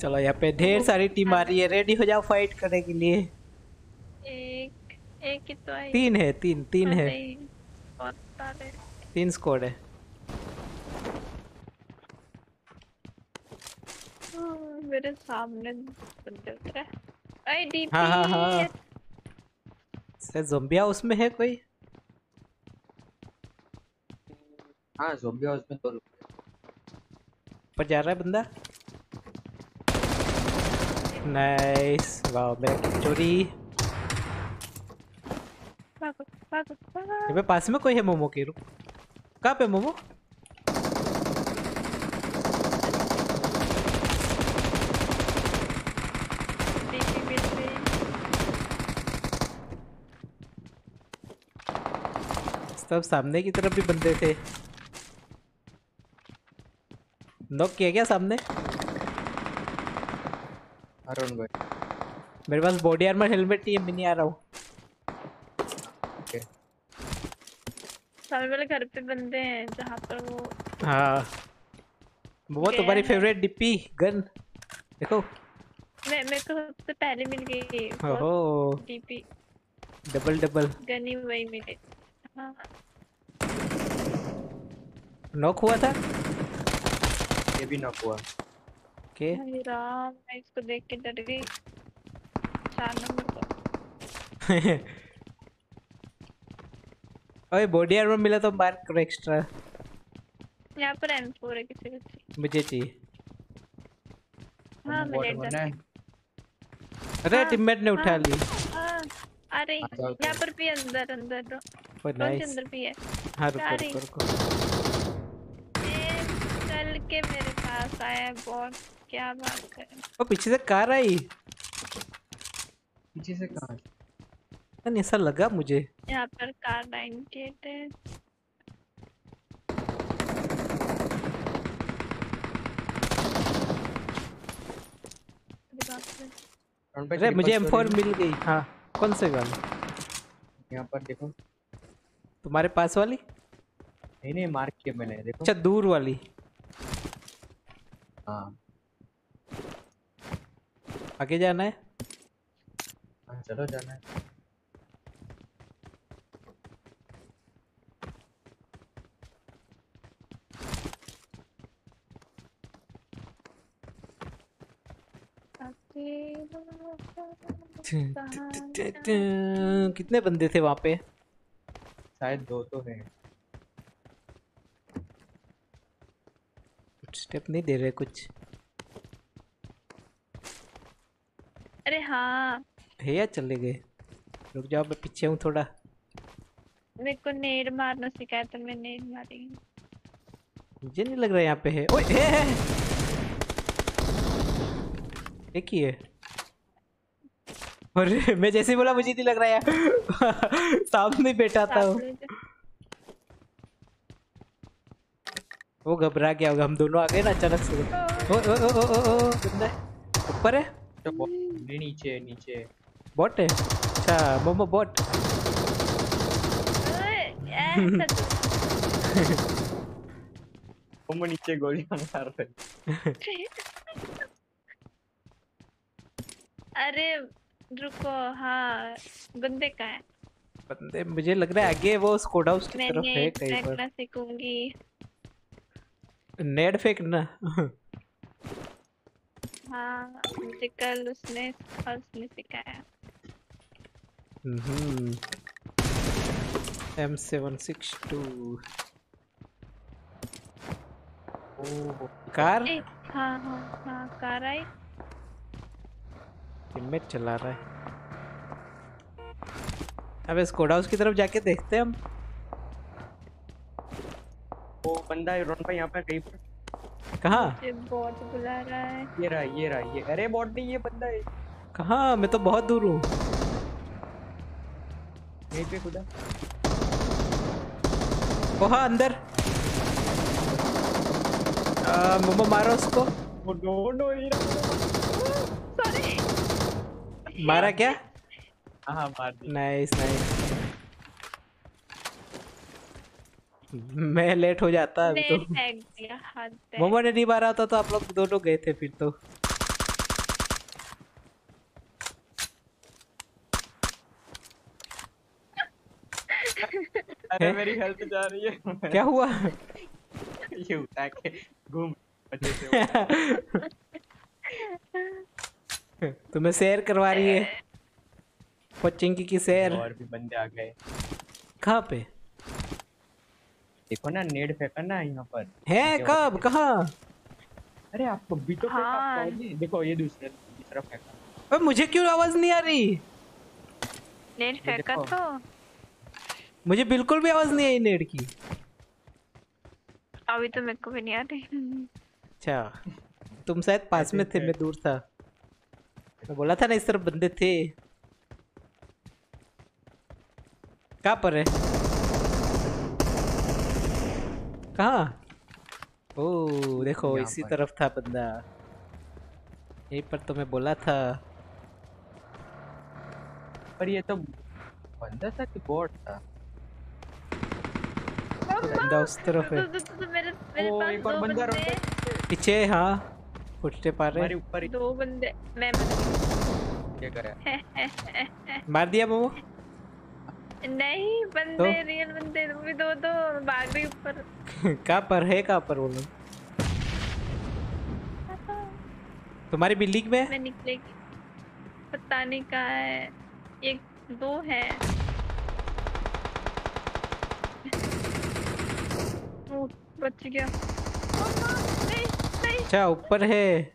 चलो यहाँ पे ढेर सारी टीम आ रही है। रेडी हो जाओ फाइट करने के लिए। एक एक ही तो आई। तीन है तीन तीन है सारे तीन स्क्वाड है। हाँ, मेरे सामने बंदे उतरे आई डीपी हाँ हाँ हाँ। से जोम्बिया उसमें है कोई? हाँ ज़ोंबी हाउस में तो पर जा रहा है बंदा? नाइस वाह मेरा kill चोरी पे पास में कोई है मोमो के रुक कहाँ पे मोमो सब सामने की तरफ़ भी बंदे थे नॉक किया क्या सामने अरुण भाई। मेरे पास बॉडी आर्मर हेलमेट नहीं है मैं नहीं आ रहा हूँ। ओके सामने वाले घर पे बंदे हैं जहाँ पर वो हाँ। वो तुम्हारी फेवरेट डिप्पी गन देखो। मैं मेरे को सबसे पहले मिल गई ओहो। डीपी डबल डबल गनी वही मिले। हाँ। नॉक हुआ था? ये भी नॉक हुआ। ओके। हाय राम मैं इसको देख के डर गई। चार नंबर को। ओए बॉडी आर्मर मिला तो मार करो एक्स्ट्रा यहाँ पर M4 है किसी को चाहिए। मुझे चाहिए। हाँ मैं लेट अरे हाँ, टीममेट ने उठा हाँ। ली। हाँ, अरे आ यहाँ पर भी अंदर अंदर। दो ओ कौन से नाइस अंदर भी है? हाँ रुको रुको रुको। ये चल के मेरे पास आया बहुत क्या बात करें ओ पीछे से कार आई। पीछे से कहाँ नहीं ऐसा लगा मुझे। यहाँ पर कार 98 है अरे रे। अरुण भाई अरे मुझे M4 मिल गई। हाँ कौन से गन यहाँ पर देखो। तुम्हारे पास वाली? नहीं नहीं मार्क किया मैंने देखो। अच्छा दूर वाली। हाँ। आगे जाना है? हाँ चलो जाना है। कितने बंदे थे वहाँ पे? शायद दो तो है। स्टेप नहीं दे रहे कुछ अरे हाँ है या चले गए रुक जाओ मैं पीछे हूँ थोड़ा मेरे को नेड मारना सिखाया तो मैं नेड मारी मुझे नहीं लग रहा यहाँ पे है ओए है, है। एक ही है अरे मैं जैसे ही बोला मुझे नहीं लग रहा यार सामने बैठा था वो। घबरा गया होगा हम दोनों आ गए ना अचानक से ओ ओ ओ ओ ओ है ऊपर है तो नीचे नीचे है। बॉट है अच्छा मोमो बॉट वो नीचे गोलियाँ मार रहे अरे रुको हाँ बंदे का है बंदे मुझे लग रहा है आगे वो स्कोडा उसकी मैं तरफ़ है कहीं पर फेंकना सीखूँगी नेट फेंकना हाँ मुझे कल उसने उसने सिखाया M seven six two oh car A हाँ हाँ हाँ कार आई। चला रहा है। अब स्कोडा हाउस की तरफ़ जाके देखते हैं हम। वो बंदा है रोन भाई यहाँ पर कहीं पर? कहाँ? बहुत बुला रहा है। ये रहा ये रहा ये। अरे बॉट नहीं ये बंदा है। कहाँ? मैं तो बहुत दूर हूँ। यहीं पे खुदा। ओ हाँ अंदर। आ, मोमो मारो उसको। वो नो नो मारा क्या? हाँ हाँ मार दी नाइस नाइस मैं लेट हो जाता अभी तो। पे मोमो ने नहीं मारा होता तो आप लोग दोनों गए थे फिर तो। अरे मेरी हेल्थ जा रही है क्या हुआ? ये उठा के घूम से वो। तुम्हें शेयर करवा रही है? कोचिंग की शेयर और भी बंदे आ गए। कहाँ पे? देखो ना नेड फेंका ना यहाँ पर। है कब? कहाँ? अरे आपको भी तो फेंका हाँ। पहले। देखो ये दूसरे दूसरा फेंका। अबे मुझे क्यों आवाज़ नहीं आ रही? नेट फेंका तो। मुझे बिल्कुल भी आवाज़ नहीं आई नेट की। अभी तो मेरे को भी नहीं आ रही। अच्छा तुम शायद पास में थे मैं दूर था। मैं बोला था ना इस तरफ़ बंदे थे। कहाँ पर है? कहाँ? ओ देखो इसी तरफ़ था बंदा। यहीं पर तो मैं बोला था। पर ये तो बंदा था कि बोट था। बंदा उस तरफ़ है मेरे मेरे ओ, एक और बंदा पीछे हाँ फुटते पा रहे ऊपर ही। दो बंदे मैं क्या करा। मार दिया मोमो नहीं बंदे तो? रियल बंदे वो भी दो दो भाग रही ऊपर। कहाँ पर है कहाँ पर वो लोग? तुम्हारी बिल्डिंग में? मैं निकलेगी। पता नहीं कहाँ है। एक दो है ओ, बच गया। मम्मा, नहीं नहीं अच्छा ऊपर है।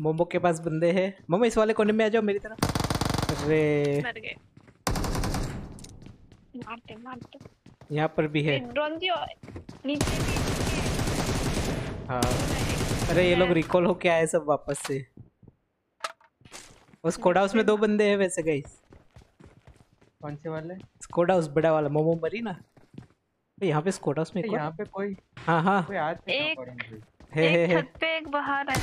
मोमो के पास बंदे हैं। मोमो इस वाले कोने में आ जाओ मेरी तरफ़। अरे। मर गए। मारते मारते। यहाँ पर भी है। ड्रोन नीचे नीचे हाँ। अरे ये लोग रिकॉल होके आए सब वापस से। उस कोड हाउस में दो बंदे हैं वैसे गाइस कौन से वाले? स्कोड हाउस बड़ा वाला। मोमो मरी ना? यहाँ पे स्कोड हाउस में यहाँ पे कोई हाँ हाँ। कोई आज एक- है है एक छत पे एक बाहर है।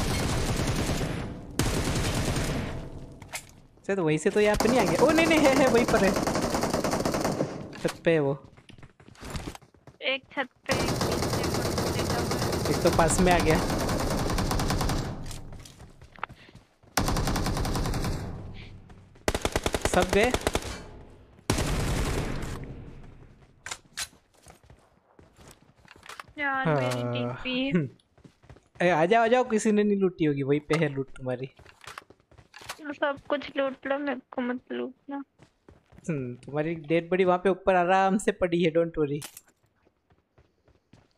शायद वहीं से तो यहाँ पे नहीं आ गया ओ नहीं नहीं है है वहीं पर है। छत पे है वो। एक छत पे। एक तो पास में आ गया। सब गए? यार हाँ। मेरी डीपी अरे आ जाओ आ जाओ किसी ने नहीं लूटी होगी वहीं पे है लूट तुम्हारी। सब कुछ लूट लो मेरे को मत लूटना। हम्म, तुम्हारी डेड बॉडी वहाँ पे ऊपर आराम से पड़ी है डोंट वरी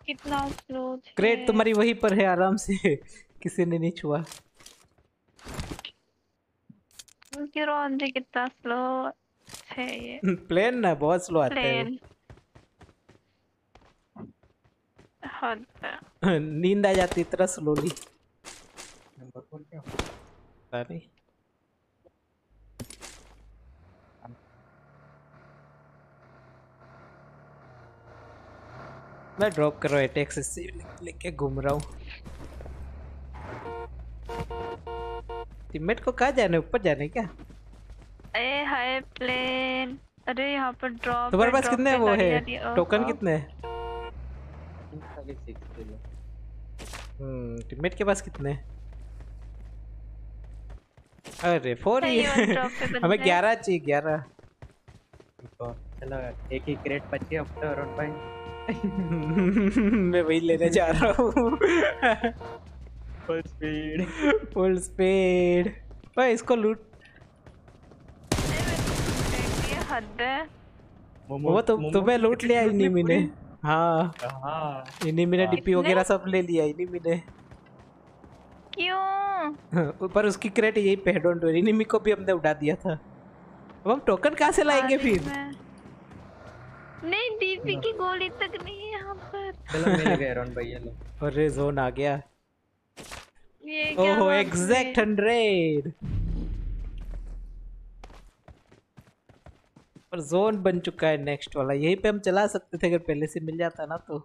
कितना स्लो क्रेट तुम्हारी वहीं पर है आराम से। किसी ने नहीं छुआ। कितना स्लो है ये। प्लेन ना बहुत स्लो आता है प्लेन हद है। वो। नींद आ जाती इतना स्लोली मैं ड्रॉप कर रहा हूँ अटैक से लेके घूम रहा हूँ टीममेट को कहाँ जाना ऊपर जाने क्या ए हाय प्लेन अरे यहाँ पर ड्रॉप तुम्हारे पास कितने वो है टोकन कितने हैं खाली सिक्स के लिए। हम्म टीममेट के पास कितने? अरे फोर ही। हमें ग्यारह चाहिए ग्यारह। तो चलो एक ही क्रेट बची अब तो अरुण भाई मैं वही लेने जा रहा हूँ। फुल स्पीड फुल स्पीड ओए इसको लूट हद है। वो तो तुम्हें लूट लिया ही नहीं हाँ हाँ।, हाँ। इन्हीं मैंने हाँ। डिप्पी वगैरह सब ले लिया इन्हीं मैंने क्यों? हाँ, पर उसकी क्रेट यही पे डोंट वरी इन्हीं को भी हमने उड़ा दिया था। अब हम टोकन कहाँ से लाएँगे फिर? नहीं डीपी की गोली तक नहीं है यहाँ पर। चलो मेरे गए रॉन भैया लो अरे जोन आ गया। ये क्या ओहो एग्जैक्ट 100 पर जोन बन चुका है नेक्स्ट वाला। यहीं पे हम चला सकते थे अगर पहले से मिल जाता ना तो।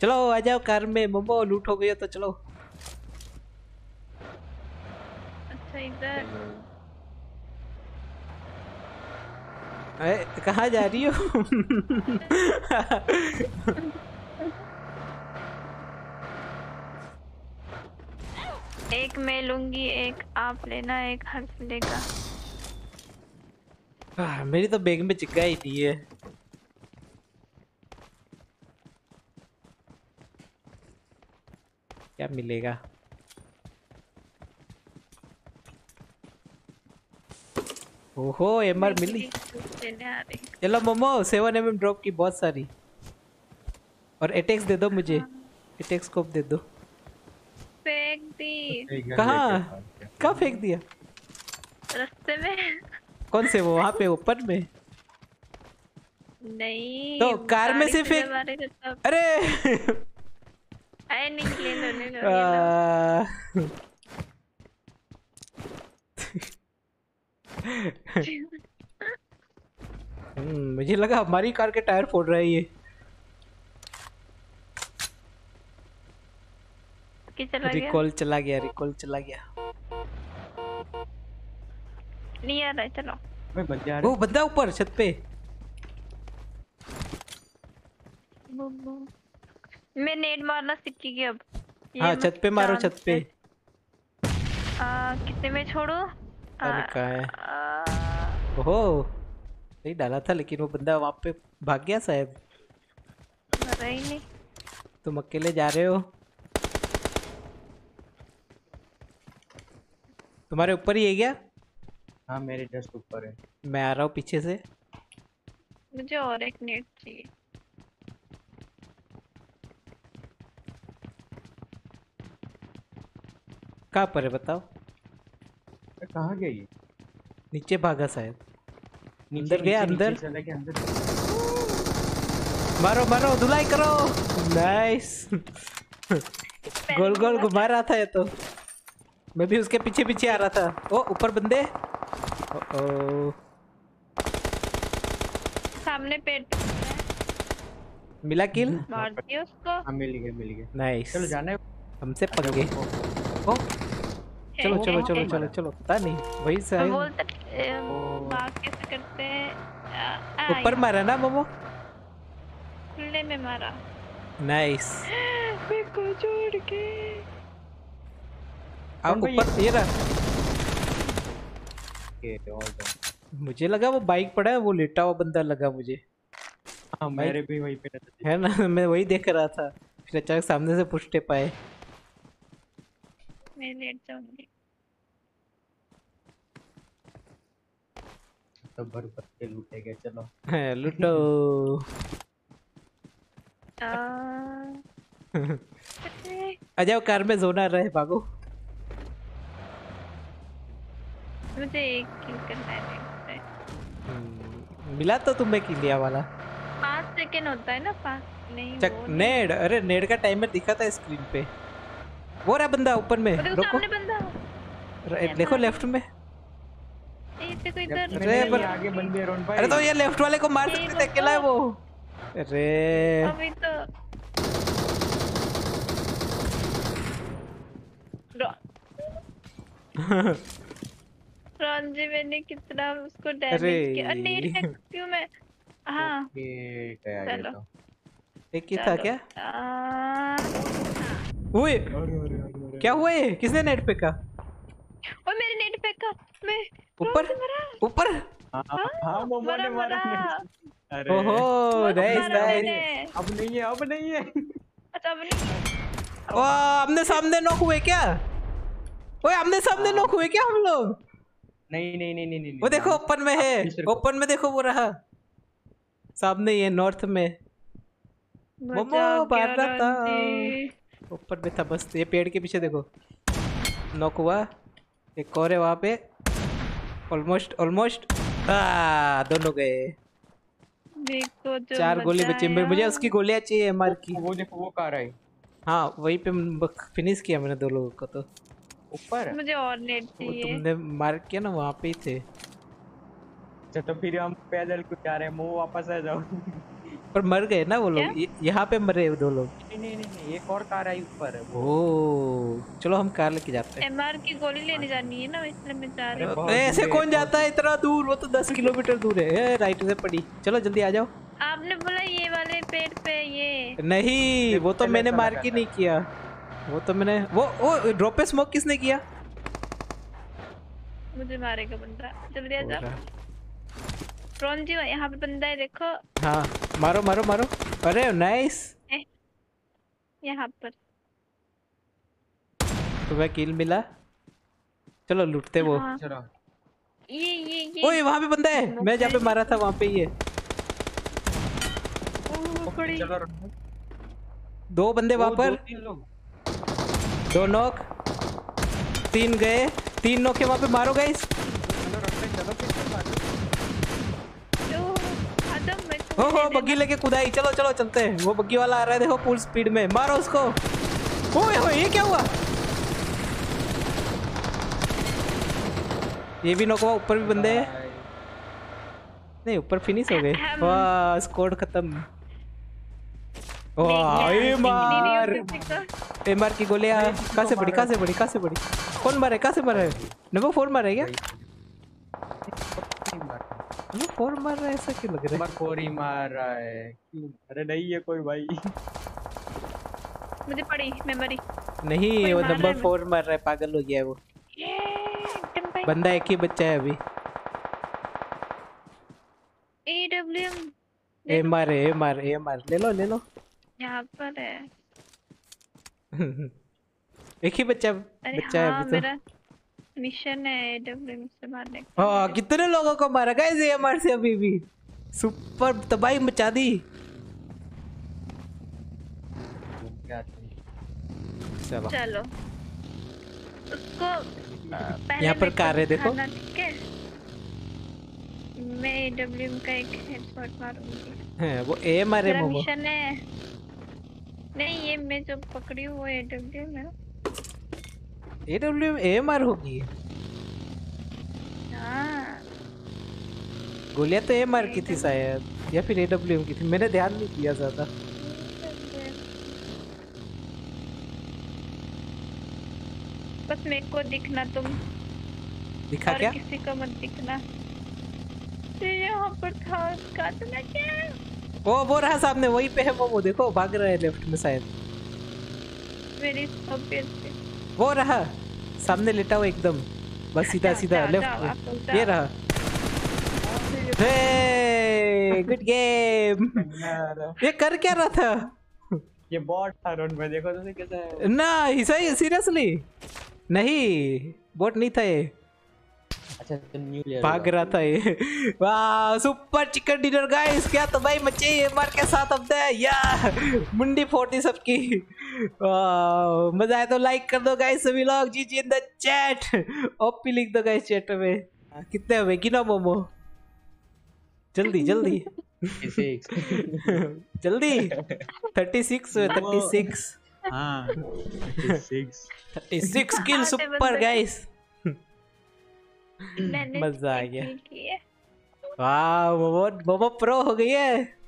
चलो आ जाओ कार में। मोमो लूट हो गई तो चलो। अच्छा इधर। अरे कहाँ जा रही हो? एक मैं लूँगी एक आप लेना एक हर्ष लेगा। मेरी तो बैग में जगह ही नहीं है क्या मिलेगा? ओहो एमआर मिली। चलो मोमो सेवन एम ड्रॉप की बहुत सारी। और एटेक्स दे दो मुझे। एटेक्स स्कोप दे दो। फेंक दी। कहाँ? कहाँ फेंक दिया? रास्ते में। कौन से वो? वहाँ पे ऊपर में? नहीं तो कार में से फेंक- अरे! ले ले हम्म, मुझे लगा हमारी कार के टायर फोड़ रहा है ये। कि चला गया? रिकॉल चला गया रिकॉल चला गया। नहीं आ रहा है चलो। मैं बच जा वो बंदा ऊपर छत पे। मैं नेट मारना सीखी गई अब। हाँ छत पे मारो छत पे। आ, कितने में छोड़ू? अरे कहाँ है? आ, ओहो नहीं डाला था लेकिन वो बंदा वहाँ पे भाग गया साहब मरा ही नहीं। तुम अकेले जा रहे हो? तुम्हारे ऊपर ही है क्या? हाँ मेरे जस्ट ऊपर है। मैं आ रहा हूँ पीछे से। मुझे और एक नेट चाहिए। कहाँ पर है बताओ? कहाँ गया ये? नीचे भागा शायद। अंदर गया, अंदर? मारो मारो धुलाई करो। नाइस गोल गोल घुमा रहा था ये तो। मैं भी उसके पीछे पीछे आ रहा था। ओ ऊपर बंदे। ओ सामने पेट मिला किल? मार दिया उसको। हाँ मिल गया मिल गया। नाइस चलो जाना। हमसे पंगे। ओ। चलो चलो चलो चलो चलो पता नहीं वही से आए। बोलते बात कैसे करते हैं। ऊपर मारा ना मोमो? खुले में मारा। नाइस मेरे को छोड़ के। आप ऊपर ये रहा। ओके ऑल डन मुझे लगा वो बाइक पड़ा है वो लेटा हुआ बंदा लगा मुझे। हाँ मेरे भी वहीं पे है ना मैं वही देख रहा था। फिर अचानक सामने से पुष्टे पाए मैं लेट जाऊँगी। सब भर भर के लूटे गए चलो। हैं, लूटो। आ, जाओ कार में जोन रहा भागो। मुझे एक किल करना है। हम्म, मिला तो तुम्हें किलिया वाला. पाँच सेकेंड होता है ना पाँच नहीं चक नेड अरे नेड का टाइमर दिखा था स्क्रीन पे. वो रहा बंदा ऊपर में रुको. सामने बंदा. देखो लेफ़्ट में. ये देखो इधर अरे आगे भाई. अरे तो ये लेफ़्ट वाले को मार सकते थे अकेला है वो. अरे. अभी तो रो- रॉन्जी मैंने कितना उसको डैमेज किया। नेट फेंक क्यों मैं हाँ। चलो। तो। एक ही था क्या? ओए अरे अरे अरे अरे क्या हुआ ये? किसने नेट पे का ओ मेरे नेट फेंका। मैं ऊपर। ऊपर। हाँ हाँ, हाँ मोमो ने मारा अरे। ओहो बहुत नाइस नाइस अब नहीं है अब नहीं है। अच्छा अब नहीं ओ हमने सामने नॉक हुए क्या? ओए हमने सामने नॉक हुए क्या हम लोग? नहीं नहीं नहीं नहीं नहीं वो देखो ओपन में है ओपन में देखो वो रहा। सामने ये नॉर्थ में। मोमो रहा था। ऊपर में था बस ये पेड़ के पीछे देखो। नॉक हुआ। एक और है वहाँ पे। ऑलमोस्ट ऑलमोस्ट दोनों गए। देखो चार गोली बची। मुझे उसकी गोलियाँ चाहिए एमआर की वो देखो वो कार आई। हाँ वहीं पे फिनिश किया मैंने दो लोगों को तो। ऊपर। मुझे और नेट वो चाहिए। तुमने मार किया ना वहाँ पे ही थे। अच्छा तो फिर हम पैदल क्यों जा रहे हैं मुँह वापस आ जाओ पर मर गए ना वो लोग? यहाँ पे मरे दो लोग। नहीं नहीं नहीं एक और कार आई ऊपर। वो ओ चलो हम कार लेके जाते हैं। एमआर की गोली लेने जानी है ना इसलिए मैं जा रही हूँ। ऐसे कौन जाता है? इतना दूर वो तो दस किलोमीटर दूर है। ए, राइट से पड़ी। चलो जल्दी आ जाओ। आपने बोला ये वाले पेड़ पे ये। नहीं वो तो मैंने चला ही नहीं किया। वो तो मैंने वो वो ड्रॉप पे स्मोक किसने किया? मुझे मारेगा बंदा। जल्दी आ जा। प्रोन जी यहाँ पे बंदा है देखो। हाँ मारो मारो मारो। अरे नाइस यहाँ पर। तुम्हें किल मिला? चलो लूटते वो। हाँ, चलो। ये ये ये। ओए वहाँ पे बंदा है। मैं जहाँ पे मारा था वहाँ पे ही है। ओह, बड़ी दो बंदे वहाँ दो- पर। दो नॉक तीन गए तीन नॉक के वहाँ पे मारो रखते हैं, हो हो बग्गी लेके कुदाई चलो चलो चलते हैं। वो बग्गी वाला आ रहा है देखो फुल स्पीड में। मारो उसको। ओए ओए ये क्या हुआ? ये भी नॉक हुआ ऊपर भी बंदे हैं। नहीं ऊपर फिनिश हो गए। वाह स्कोर खत्म। ये किसी को। गोलियाँ कहाँ से पड़ी कहाँ से पड़ी कहाँ से पड़ी कौन मारे कहाँ से मारे नंबर फोर मारे क्या बार। फोर मार रहा है ऐसा क्यों लग रहा नंबर फोर ही मार रहा है क्यों अरे नहीं है कोई भाई मुझे पड़ी मेमोरी नहीं वो नंबर है फोर मार रहा है पागल हो गया है वो ये बंदा एक ही बच्चा है अभी एडब्ल्यूएम ए मार ए मार ए मार ले लो ले लो यहाँ पर है। एक ही बच्चा बच्चा है हाँ अभी तो। मेरा मिशन है एडब्ल्यूएम से मारने का। हाँ कितने लोगों को मारा? गाइस ये मार से अभी भी। सुपर तबाही मचा दी। चलो। उसको यहाँ पर कार है, देखो। ठीक है? मैं एडब्ल्यूएम का एक हेडशॉट मारूँगी। हाँ, वो ए मारे मोमो। मिशन है। नहीं ये मैं जो पकड़ी हूँ वो एडब्ल्यूएम है ए डब्ल्यू ए मार होगी। हाँ। गोलियाँ तो ए मार की थी शायद या फिर ए डब्ल्यू की थी मैंने ध्यान नहीं दिया ज़्यादा। बस मेरे को दिखना तुम दिखा और क्या? किसी को मत दिखना। ये यहाँ पर था काटना क्या? ओ वो रहा सामने वहीं पे है मोमो देखो भाग रहा है लेफ़्ट में शायद। मेरी वो रहा सामने लेटा हुआ एकदम। बस सीधा सीधा जाओ, जाओ, लेफ़्ट में ये रहा। हे गुड गेम ये कर क्या रहा था? ये बॉट था रोड में देखो तो कैसा है। ना सही सीरियसली नहीं बोट नहीं था ये। अच्छा तो न्यू लेयर भाग रहा था ये। वाह सुपर चिकन डिनर गाइस क्या तो भाई मचे ये मार के साथ अब दे। या मुंडी फोड़ी सबकी। वाह, मज़ा आया तो लाइक कर दो गाइस सभी लोग। G G in the chat OP लिख दो गाइस चैट में। हाँ, कितने हुए गिनो मोमो। जल्दी जल्दी। जल्दी। थर्टी सिक्स थर्टी सिक्स हाँ thirty six kill super guys मैंने मज़ा आ गया। वाह मोमो मोमो प्रो हो गई है